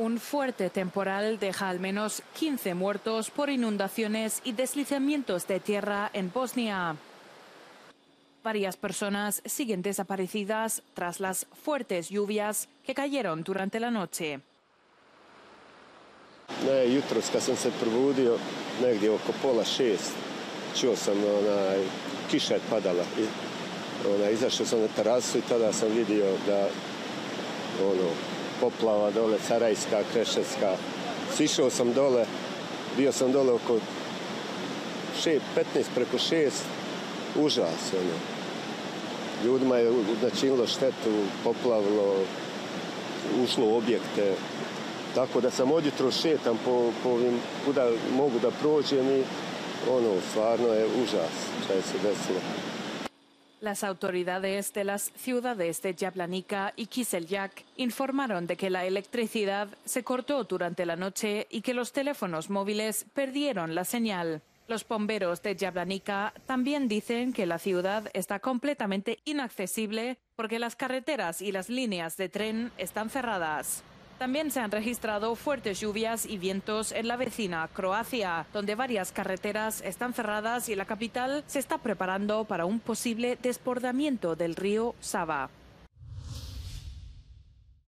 Un fuerte temporal deja al menos 15 muertos por inundaciones y deslizamientos de tierra en Bosnia. Varias personas siguen desaparecidas tras las fuertes lluvias que cayeron durante la noche. Ono, poplava dole, Sarajska, Kreševska. Sišao sam dole, bio sam dole oko še, 15 preko 6, užas. Ono. Ljudima je načinilo štetu, poplavilo, ušlo u objekte. Tako da sam odjutro šetam po, po ovim kuda mogu da prođem i ono, stvarno je užas šta je se desilo. Las autoridades de las ciudades de Jablanica y Kiseljak informaron de que la electricidad se cortó durante la noche y que los teléfonos móviles perdieron la señal. Los bomberos de Jablanica también dicen que la ciudad está completamente inaccesible porque las carreteras y las líneas de tren están cerradas. También se han registrado fuertes lluvias y vientos en la vecina Croacia, donde varias carreteras están cerradas y la capital se está preparando para un posible desbordamiento del río Sava.